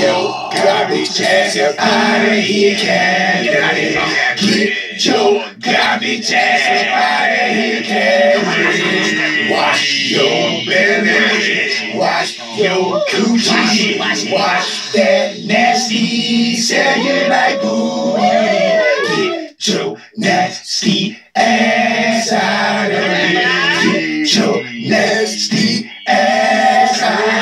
your garbage ass out of here, cat. Get out of here. Get your garbage ass out of here, cat. Wash your belly. Wash your coochie. Wash that nasty cellulite booty. Get your nasty ass out of here. Get your nasty ass out of here.